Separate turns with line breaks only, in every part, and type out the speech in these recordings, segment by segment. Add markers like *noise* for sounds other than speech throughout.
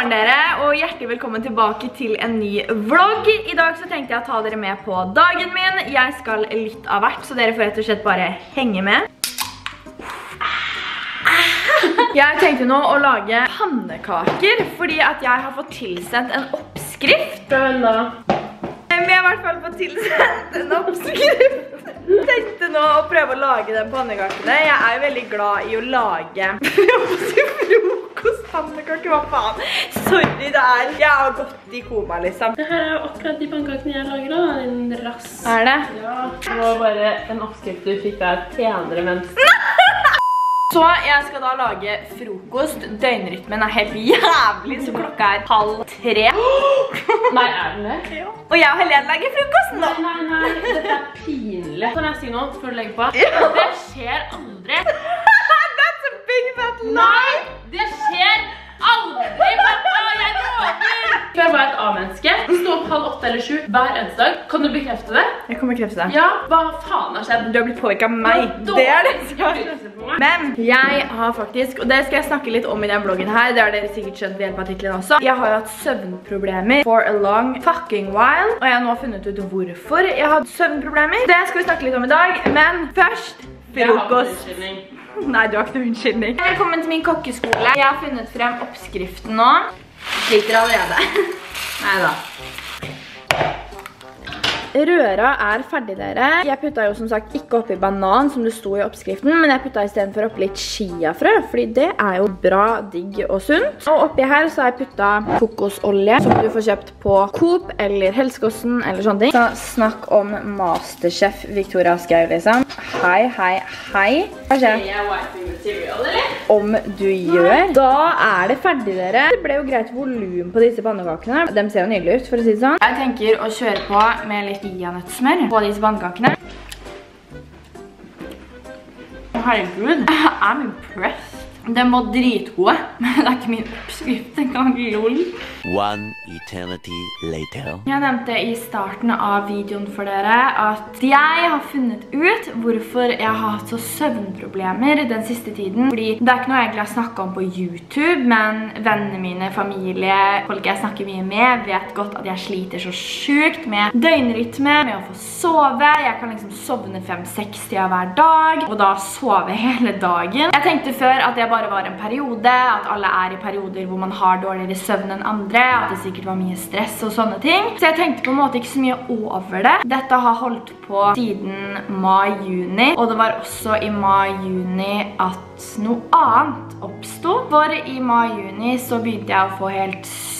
morgen dere, og hjertelig velkommen tilbake til en ny vlogg. I dag så tenkte jeg å ta dere med på dagen min. Jeg skal litt av hvert, så dere får rett og slett bare henge med. Jeg tenkte nå å lage pannekaker, fordi at jeg har fått tilsendt en oppskrift.
Prøv da.
Jeg har i hvert fall fått tilsendt en oppskrift. Tenkte nå å prøve å lage den pannekakene. Jeg er jo veldig glad i å lage *laughs* frokostpannekaker, hva faen? Sorry, det er, jeg har gått i koma liksom.
Det her er jo akkurat de pannekakene jeg lager da, en rass.
Er det?
Ja, det var bare en oppskrift du fikk der penere mens. *laughs*
Så jeg skal da lage frokost. Døgnrytmen er helt jævlig, så klokka er halv tre. *gasps* *gasps*
Nei, er den det?
Og jeg og Helene lager frokost nå.
Nei, nei, nei, dette er pinlig. Kan jeg si noe før du legger på? Det skjer aldri. *laughs*
That's a big fat lie.
Nei, det skjer aldri, Jeg var et A-menneske. Stå opp halv åtte eller sju hver eneste dag. Kan du bekrefte det?
Jeg kan bekrefte det.
Ja, hva faen har skjedd?
Du har blitt påvirket av meg. Det er det som har
er
Men jeg har faktisk, og det skal jeg snakke litt om i denne vloggen her, det har dere sikkert skjønt ved hjelp av artikkelen også. Jeg har hatt søvnproblemer for a long fucking while, og jeg har nå funnet ut hvorfor jeg har hatt søvnproblemer. Det skal vi snakke litt om i dag, men først frokost. Nei, du har ikke noen unnskyldning. Velkommen til min kokkeskole. Jeg har funnet frem oppskriften nå. Sliter allerede. *laughs* Neida. Røra er ferdig, dere. Jeg putta jo som sagt ikke oppi banan, som det sto i oppskriften, men jeg putta i stedet for oppi litt chiafrø, fordi det er jo bra, digg og sunt. Og oppi her så har jeg putta kokosolje, som du får kjøpt på Coop eller Helsekosten eller sånne ting. Så snakk om Masterchef Victoria Skau, liksom. Hei, hei, hei. Hva skjer?
Material, eller?
om du gjør. Da er det ferdig, dere. Det ble jo greit volum på disse pannekakene. De ser jo nydelige ut, for å si det sånn. Jeg tenker å kjøre på med litt peanøttsmør på disse pannekakene. Herregud. *laughs* I'm impressed. Den var dritgode, *laughs* men det er ikke min oppskrift. engang, lol.
One eternity later.
Jeg nevnte i starten av videoen for dere at jeg har funnet ut hvorfor jeg har hatt så søvnproblemer den siste tiden. Fordi det er ikke noe jeg egentlig har snakket om på YouTube, men vennene mine, familie, folk jeg snakker mye med, vet godt at jeg sliter så sykt med døgnrytme, med å få sove. Jeg kan liksom sovne 5-6 tider hver dag, og da sove hele dagen. Jeg tenkte før at jeg bare var en periode, at alle er i perioder hvor man har dårligere søvn enn andre, at det sikkert var mye stress og sånne ting. Så jeg tenkte på en måte ikke så mye over det. Dette har holdt på siden mai-juni, og det var også i mai-juni at noe annet oppstod. For i mai-juni så begynte jeg å få helt sykt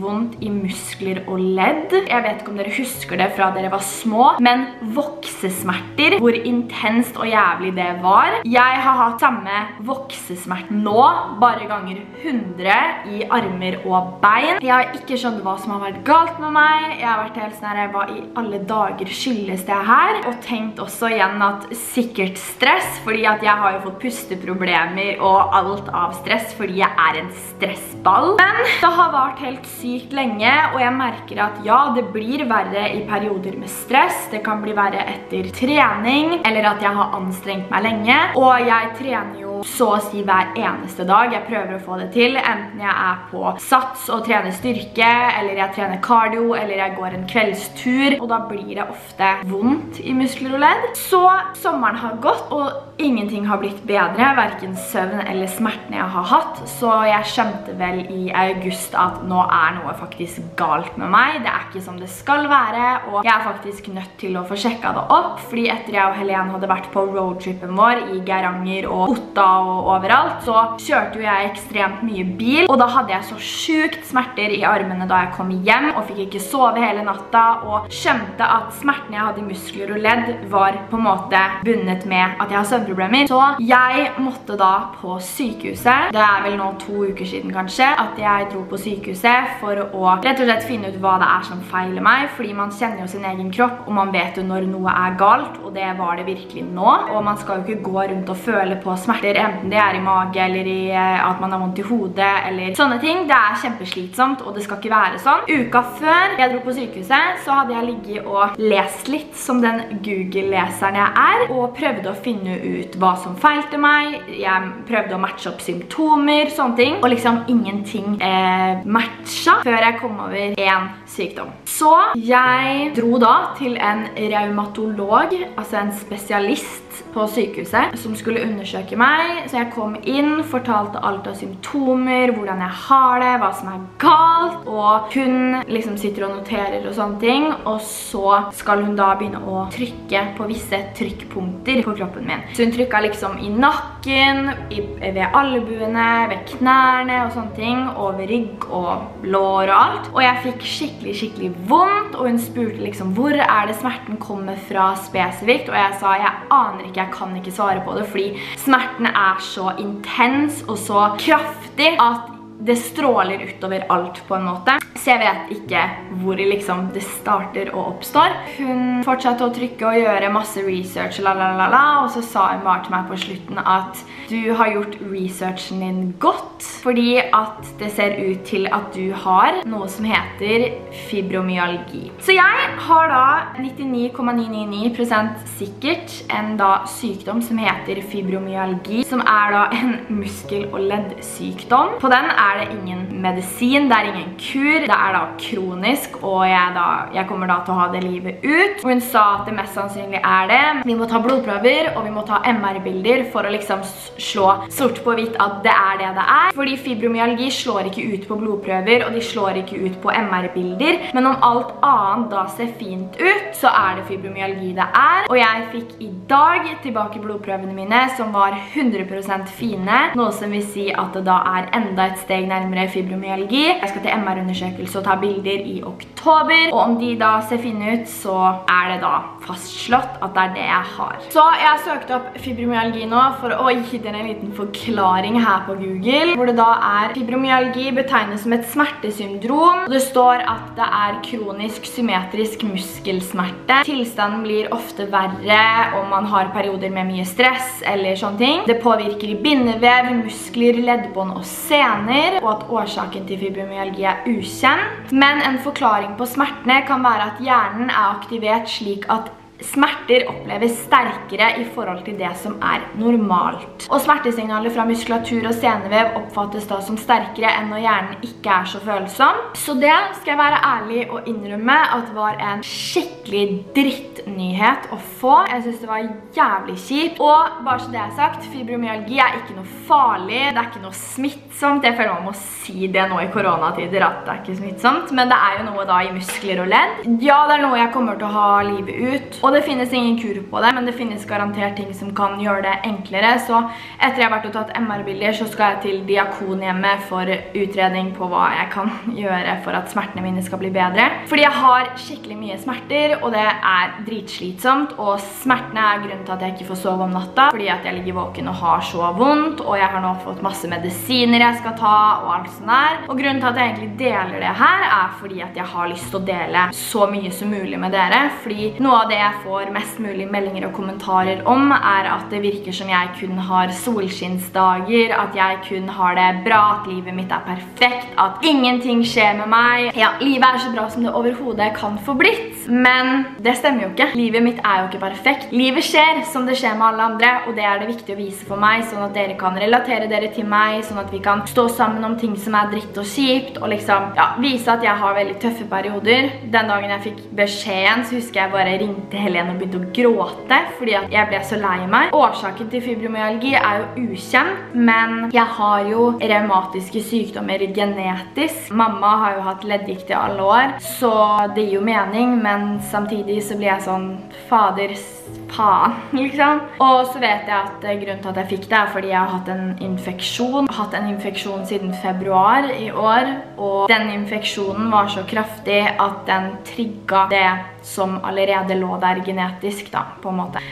vondt i muskler og ledd. Jeg vet ikke om dere husker det fra dere var små, men voksesmerter, hvor intenst og jævlig det var. Jeg har hatt samme voksesmert nå, bare ganger 100 i armer og bein. Jeg har ikke skjønt hva som har vært galt med meg. Jeg har vært helt sånn her, hva i alle dager skyldes det her? Og tenkt også igjen at sikkert stress, fordi at jeg har jo fått pusteproblemer og alt av stress, fordi jeg er en stressball. Men det har vart helt sykt lenge, og jeg merker at ja, det blir verre i perioder med stress. Det kan bli verre etter trening, eller at jeg har anstrengt meg lenge. Og jeg trener jo så å si hver eneste dag. Jeg prøver å få det til, enten jeg er på sats og trener styrke, eller jeg trener cardio, eller jeg går en kveldstur, og da blir det ofte vondt i muskler og ledd. Så sommeren har gått, og ingenting har blitt bedre, hverken søvn eller smertene jeg har hatt, så jeg skjønte vel i august at nå er noe faktisk galt med meg. Det er ikke som det skal være, og jeg er faktisk nødt til å få sjekket det opp, fordi etter jeg og Helene hadde vært på roadtrippen vår i Geiranger og Otta og overalt, så kjørte jo jeg ekstremt mye bil, og da hadde jeg så sykt smerter i armene da jeg kom hjem, og fikk ikke sove hele natta, og skjønte at smertene jeg hadde i muskler og ledd var på en måte bunnet med at jeg har søvnproblemer. Så jeg måtte da på sykehuset, det er vel nå to uker siden kanskje, at jeg dro på sykehuset for å rett og slett finne ut hva det er som feiler meg, fordi man kjenner jo sin egen kropp, og man vet jo når noe er galt, og det var det virkelig nå. Og man skal jo ikke gå rundt og føle på smerter enten det er i mage eller i eh, at man har vondt i hodet eller sånne ting. Det er kjempeslitsomt, og det skal ikke være sånn. Uka før jeg dro på sykehuset, så hadde jeg ligget og lest litt som den Google-leseren jeg er, og prøvde å finne ut hva som feilte meg. Jeg prøvde å matche opp symptomer, sånne ting, og liksom ingenting eh, matcha før jeg kom over en sykdom. Så jeg dro da til en reumatolog, altså en spesialist på sykehuset som skulle undersøke meg. Så jeg kom inn, fortalte alt av symptomer, hvordan jeg har det, hva som er galt. Og hun liksom sitter og noterer og sånne ting. Og så skal hun da begynne å trykke på visse trykkpunkter på kroppen min. Så hun trykket liksom i nakken, ved albuene, ved knærne og sånne ting. Over rygg og lår og alt. Og jeg fikk skikkelig, skikkelig vondt. Og hun spurte liksom hvor er det smerten kommer fra spesifikt. Og jeg sa jeg aner ikke, jeg kan ikke svare på det, fordi smerten er så intens og så kraftig at det stråler utover alt på en måte. Så jeg vet ikke hvor liksom det starter og oppstår. Hun fortsatte å trykke og gjøre masse research, lalalala, og så sa hun bare til meg på slutten at du har gjort researchen din godt, fordi at det ser ut til at du har noe som heter fibromyalgi. Så jeg har da 99,999% sikkert en da sykdom som heter fibromyalgi, som er da en muskel- og leddsykdom. På den er det ingen medisin, det er ingen kur, det er da kronisk, og jeg, da, jeg kommer da til å ha det livet ut. Hun sa at det mest sannsynlig er det. Vi må ta blodprøver, og vi må ta MR-bilder for å liksom slå sort på hvitt at det er det det er. Fordi fibromyalgi slår ikke ut på blodprøver, og de slår ikke ut på MR-bilder. Men om alt annet da ser fint ut, så er det fibromyalgi det er. Og jeg fikk i dag tilbake blodprøvene mine, som var 100% fine. Noe som vil si at det da er enda et steg nærmere fibromyalgi. Jeg skal til MR-undersøkelse og ta bilder i oktober. Og om de da ser fine ut, så er det da fastslått at det er det jeg har. Så jeg søkte opp fibromyalgi nå for å gi dere en liten forklaring her på Google, hvor det da er fibromyalgi betegnet som et smertesyndrom. Og det står at det er kronisk symmetrisk muskelsmerte. Tilstanden blir ofte verre om man har perioder med mye stress eller sånne ting. Det påvirker bindevev, muskler, leddbånd og sener, og at årsaken til fibromyalgi er ukjent. Men en forklaring på smertene kan være at hjernen er aktivert slik at smerter oppleves sterkere i forhold til det som er normalt. Og smertesignaler fra muskulatur og senevev oppfattes da som sterkere enn når hjernen ikke er så følsom. Så det skal jeg være ærlig og innrømme at var en skikkelig drittnyhet å få. Jeg synes det var jævlig kjipt. Og bare så det er sagt, fibromyalgi er ikke noe farlig, det er ikke noe smittsomt. Jeg føler man må si det nå i koronatider at det er ikke smittsomt, men det er jo noe da i muskler og ledd. Ja, det er noe jeg kommer til å ha livet ut. Og det finnes ingen kur på det, men det finnes garantert ting som kan gjøre det enklere. Så etter jeg har vært og tatt MR-bilder, så skal jeg til diakonhjemmet for utredning på hva jeg kan *laughs* gjøre for at smertene mine skal bli bedre. Fordi jeg har skikkelig mye smerter, og det er dritslitsomt, og smertene er grunnen til at jeg ikke får sove om natta, fordi at jeg ligger våken og har så vondt, og jeg har nå fått masse medisiner jeg skal ta, og alt sånt der. Og grunnen til at jeg egentlig deler det her, er fordi at jeg har lyst til å dele så mye som mulig med dere, fordi noe av det jeg får mest mulig meldinger og kommentarer om, er at det virker som jeg kun har solskinnsdager, at jeg kun har det bra, at livet mitt er perfekt, at ingenting skjer med meg. Ja, livet er så bra som det overhodet kan få blitt, men det stemmer jo ikke. Livet mitt er jo ikke perfekt. Livet skjer som det skjer med alle andre, og det er det viktig å vise for meg, sånn at dere kan relatere dere til meg, sånn at vi kan stå sammen om ting som er dritt og kjipt, og liksom, ja, vise at jeg har veldig tøffe perioder. Den dagen jeg fikk beskjeden, så husker jeg bare ringte Helene og begynte å gråte, fordi jeg ble så lei meg. Årsaken til fibromyalgi er jo ukjent, men jeg har jo revmatiske sykdommer genetisk. Mamma har jo hatt leddgikt i alle år, så det gir jo mening, men samtidig så blir jeg sånn, fader, faen, *laughs* liksom. Og så vet jeg at grunnen til at jeg fikk det er fordi jeg har hatt en infeksjon. Jeg har hatt en infeksjon siden februar i år, og den infeksjonen var så kraftig at den trigget det som allerede lå der genetisk, da, på en måte.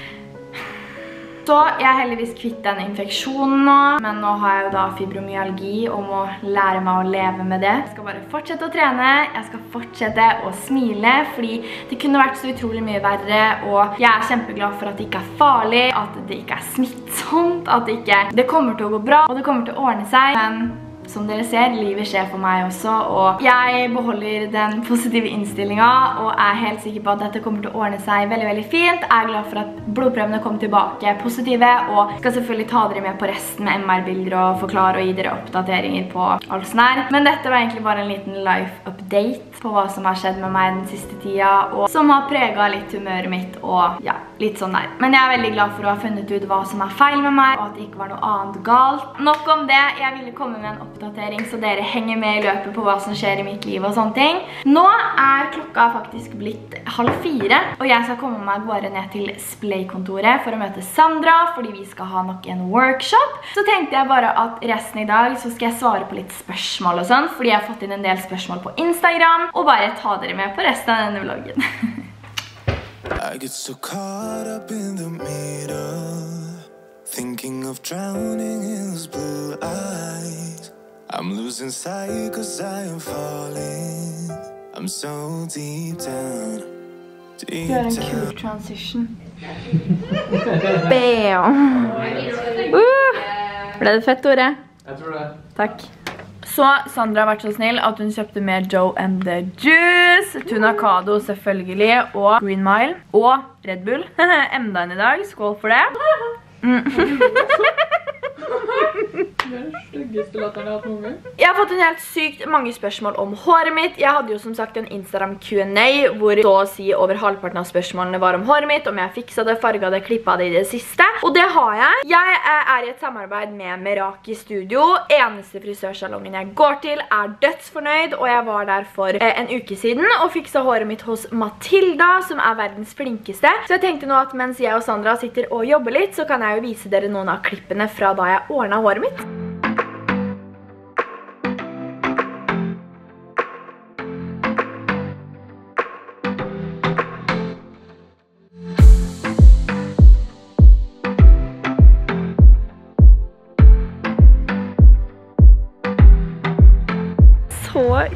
Så jeg er heldigvis kvitt den infeksjonen nå, men nå har jeg jo da fibromyalgi og må lære meg å leve med det. Jeg skal bare fortsette å trene, jeg skal fortsette å smile, fordi det kunne vært så utrolig mye verre, og jeg er kjempeglad for at det ikke er farlig, at det ikke er smittsomt, at det ikke... Kommer til å gå bra, og det kommer til å ordne seg, men som dere ser, livet skjer for meg også, og jeg beholder den positive innstillingen, og er helt sikker på at dette kommer til å ordne seg veldig, veldig fint. Jeg er glad for at blodprøvene kom tilbake positive, og skal selvfølgelig ta dere med på resten med MR-bilder og forklare og gi dere oppdateringer på alt sånn her. Men dette var egentlig bare en liten life update på hva som har skjedd med meg den siste tida, og som har preget litt humøret mitt, og ja, litt sånn der. Men jeg er veldig glad for å ha funnet ut hva som er feil med meg, og at det ikke var noe annet galt. Nok om det, jeg ville komme med en oppdatering oppdatering, så dere henger med i løpet på hva som skjer i mitt liv og sånne ting. Nå er klokka faktisk blitt halv fire, og jeg skal komme meg bare ned til Splay-kontoret for å møte Sandra, fordi vi skal ha nok en workshop. Så tenkte jeg bare at resten i dag så skal jeg svare på litt spørsmål og sånn, fordi jeg har fått inn en del spørsmål på Instagram, og bare ta dere med på resten av denne vloggen. *laughs* I get so caught up in the middle Thinking of drowning in those blue eyes I'm losing sight cause I am falling. I'm so deep down deep er en kul transition. *laughs* Bam. Uh, Ble det fett, Tore?
Jeg tror det.
Takk. Så Sandra har vært så snill at hun kjøpte med Joe and the Juice Tunacado selvfølgelig Og Green Mile Og Red Bull. *laughs* Enda en i dag, skål for det. Mm. *laughs* Jeg har fått en helt sykt mange spørsmål om håret mitt. Jeg hadde jo som sagt en Instagram Q&A hvor så å si over halvparten av spørsmålene var om håret mitt, om jeg fiksa det, farga det, klippa det i det siste. Og det har jeg. Jeg er i et samarbeid med Meraki Studio. Eneste frisørsalongen jeg går til er dødsfornøyd, og jeg var der for eh, en uke siden og fiksa håret mitt hos Matilda, som er verdens flinkeste. Så jeg tenkte nå at mens jeg og Sandra sitter og jobber litt, så kan jeg jo vise dere noen av klippene fra da jeg ordnet håret mitt.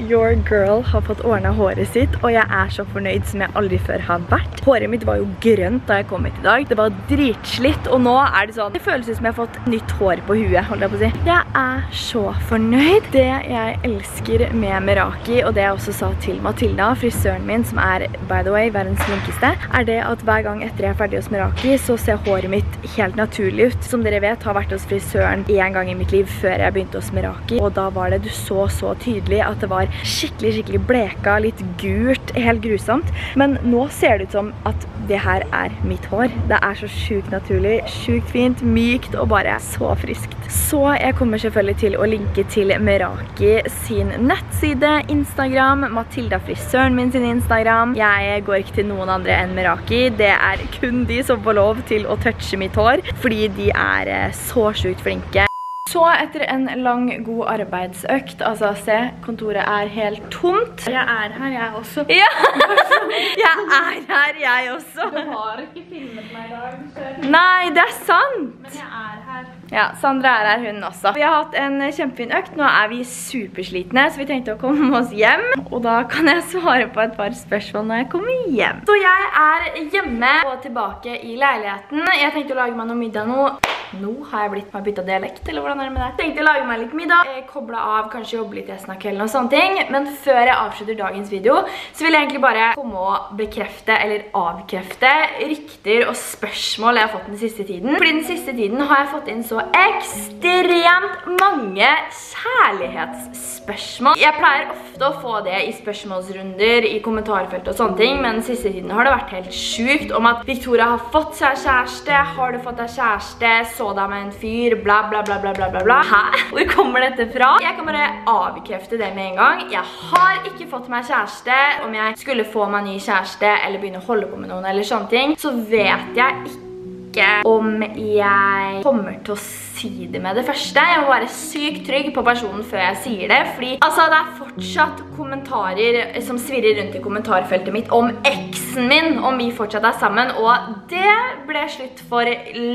Your girl har fått ordnet håret sitt, og jeg er så fornøyd som jeg aldri før har vært. Håret mitt var jo grønt da jeg kom hit i dag. Det var dritslitt, og nå er det sånn, det føles ut som jeg har fått nytt hår på huet, holdt jeg på å si. Jeg er så fornøyd. Det jeg elsker med Meraki, og det jeg også sa til Matilda, frisøren min, som er, by the way, verdens flinkeste, er det at hver gang etter jeg er ferdig hos Meraki, så ser håret mitt helt naturlig ut. Som dere vet, har vært hos frisøren en gang i mitt liv før jeg begynte hos Meraki, og da var det du så så tydelig at det var skikkelig, skikkelig bleka, litt gult, helt grusomt. Men nå ser det ut som at det her er mitt hår. Det er så sjukt naturlig, sjukt fint, mykt og bare så friskt. Så jeg kommer selvfølgelig til å linke til Meraki sin nettside, Instagram, Matilda frisøren min sin Instagram. Jeg går ikke til noen andre enn Meraki. Det er kun de som får lov til å touche mitt hår, fordi de er eh, så sjukt flinke. Så etter en lang, god arbeidsøkt, altså se, kontoret er helt tomt.
Jeg er her, jeg også. *laughs*
Ja, jeg er her, jeg også.
Du har ikke filmet meg i dag.
Selv. Nei, det er sant.
Men jeg er her.
Ja, Sandra er her, hun også. Vi har hatt en kjempefin økt. Nå er vi superslitne, så vi tenkte å komme oss hjem. Og da kan jeg svare på et par spørsmål når jeg kommer hjem. Så jeg er hjemme og tilbake i leiligheten. Jeg tenkte å lage meg noe middag nå. Nå har jeg blitt meg byttet dialekt, eller hvordan er det med det? Tenkte å lage meg litt middag, eh, koble av, kanskje jobbe litt resten av kvelden og sånne ting. Men før jeg avslutter dagens video, så vil jeg egentlig bare komme og bekrefte, eller avkrefte, rykter og spørsmål jeg har fått den siste tiden. Fordi den siste tiden har jeg fått inn så ekstremt mange kjærlighetsspørsmål. Jeg pleier ofte å få det i spørsmålsrunder, i kommentarfelt og sånne ting, men siste tiden har det vært helt sjukt om at Victoria har fått seg kjæreste, har du fått deg kjæreste, så deg med en fyr, bla bla bla bla bla bla bla. Hæ? Hvor kommer dette fra? Jeg kan bare avkrefte det med en gang. Jeg har ikke fått meg kjæreste. Om jeg skulle få meg ny kjæreste eller begynne å holde på med noen eller sånne ting, så vet jeg ikke om jeg kommer til å si det med det første. Jeg må være sykt trygg på personen før jeg sier det, fordi altså, det er fortsatt kommentarer som svirrer rundt i kommentarfeltet mitt om eksen min, om vi fortsatt er sammen, og det ble slutt for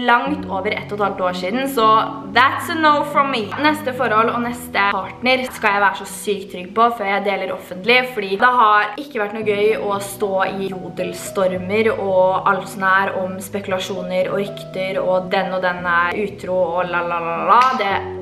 langt over ett og et halvt år siden, så that's a no from me. Neste forhold og neste partner skal jeg være så sykt trygg på før jeg deler offentlig, fordi det har ikke vært noe gøy å stå i jodelstormer og alt sånn her om spekulasjoner og rykter og den og den er utro og la la la la,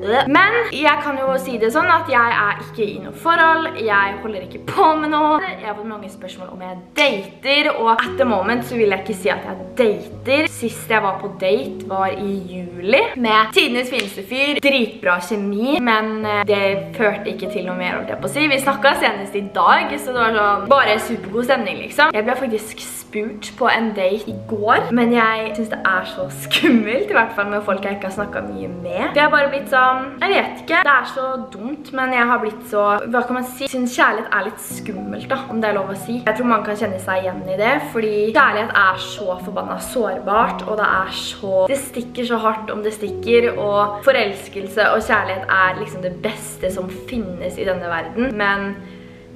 øh. Men jeg kan jo si det sånn at jeg er ikke i noe forhold, jeg holder ikke på med noe. Jeg har fått mange spørsmål om jeg dater, og at the moment så vil jeg ikke si at jeg dater. Sist jeg var på date var i juli med tidenes fineste fyr. Dritbra kjemi, men eh, det førte ikke til noe mer, holdt jeg på å si. Vi snakket senest i dag, så det var sånn bare supergod stemning, liksom. Jeg ble faktisk spurt på en date i går, men jeg synes det er så skummelt, i hvert fall med folk jeg ikke har snakket mye med. Det har bare blitt sånn, jeg vet ikke, det er så dumt, men jeg har blitt så, hva kan man si, jeg synes kjærlighet er litt skummelt da, om det er lov å si. Jeg tror man kan kjenne seg igjen i det, fordi kjærlighet er så forbannet sårbart, og det er så, det stikker så hardt om det stikker, og forelskelse og kjærlighet er liksom det beste som finnes i denne verden, men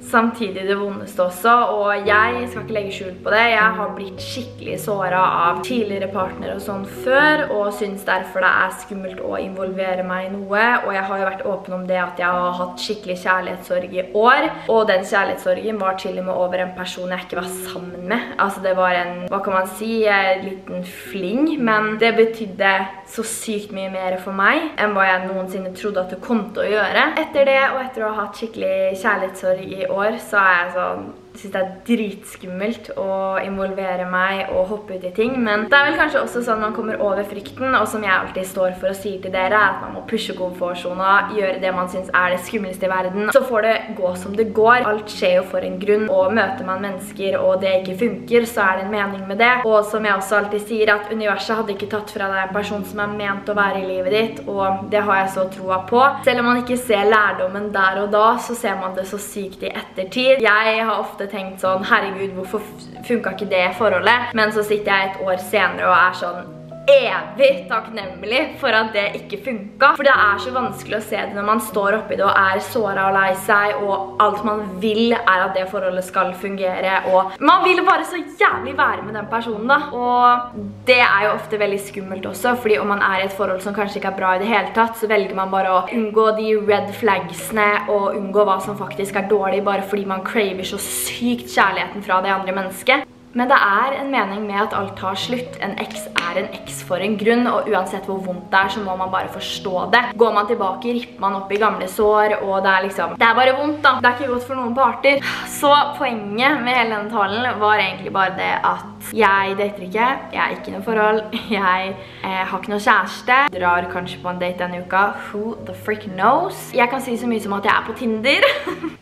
samtidig det vondeste også, og jeg skal ikke legge skjul på det. Jeg har blitt skikkelig såret av tidligere partner og sånn før, og synes derfor det er skummelt å involvere meg i noe, og jeg har jo vært åpen om det at jeg har hatt skikkelig kjærlighetssorg i år, og den kjærlighetssorgen var til og med over en person jeg ikke var sammen med. Altså det var en, hva kan man si, en liten fling, men det betydde så sykt mye mer for meg enn hva jeg noensinne trodde at det kom til å gjøre. Etter det, og etter å ha hatt skikkelig kjærlighetssorg i år, så er jeg sånn jeg synes det er dritskummelt å involvere meg og hoppe ut i ting, men det er vel kanskje også sånn man kommer over frykten, og som jeg alltid står for og sier til dere, er at man må pushe komfortsona, gjøre det man synes er det skumleste i verden, så får det gå som det går. Alt skjer jo for en grunn, og møter man mennesker og det ikke funker, så er det en mening med det. Og som jeg også alltid sier, at universet hadde ikke tatt fra deg en person som er ment å være i livet ditt, og det har jeg så troa på. Selv om man ikke ser lærdommen der og da, så ser man det så sykt i ettertid. Jeg har ofte tenkt sånn, herregud, hvorfor funket ikke det forholdet? Men så sitter jeg et år senere og er sånn, evig takknemlig for at det ikke funket. For det er så vanskelig å se det når man står oppi det og er såret og lei seg, og alt man vil er at det forholdet skal fungere, og man vil bare så jævlig være med den personen da. Og det er jo ofte veldig skummelt også, fordi om man er i et forhold som kanskje ikke er bra i det hele tatt, så velger man bare å unngå de red flagsene og unngå hva som faktisk er dårlig, bare fordi man craver så sykt kjærligheten fra det andre mennesket. Men det er en mening med at alt tar slutt. En X er en X for en grunn, og uansett hvor vondt det er, så må man bare forstå det. Går man tilbake, ripper man opp i gamle sår, og det er liksom, det er bare vondt da. Det er ikke godt for noen parter. Så poenget med hele denne talen var egentlig bare det at jeg dater ikke, jeg er ikke i noe forhold, jeg eh, har ikke noe kjæreste, drar kanskje på en date denne uka, who the frick knows. Jeg kan si så mye som at jeg er på Tinder. *laughs*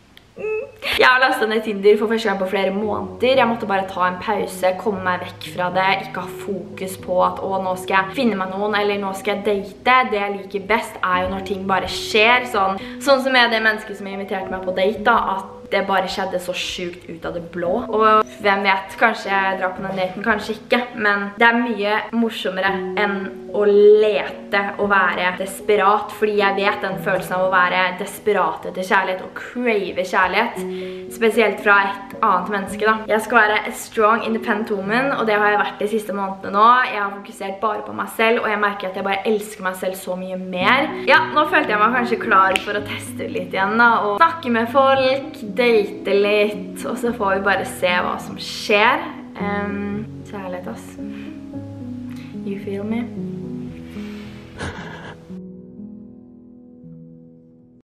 Jeg har lastet ned Tinder for første gang på flere måneder. Jeg måtte bare ta en pause, komme meg vekk fra det, ikke ha fokus på at å, nå skal jeg finne meg noen, eller nå skal jeg date. Det jeg liker best er jo når ting bare skjer, sånn, sånn som er det mennesket som inviterte meg på date, da, at det bare skjedde så sjukt ut av det blå. Og hvem vet, kanskje jeg drar på den daten, kanskje ikke. Men det er mye morsommere enn å lete og være desperat. Fordi jeg vet den følelsen av å være desperat etter kjærlighet og crave kjærlighet. Spesielt fra et annet menneske da. Jeg skal være a strong independent woman, og det har jeg vært de siste månedene nå. Jeg har fokusert bare på meg selv, og jeg merker at jeg bare elsker meg selv så mye mer. Ja, nå følte jeg meg kanskje klar for å teste litt igjen da, og snakke med folk, date litt, og så får vi bare se hva som skjer. Kjærlighet, ass. You feel me?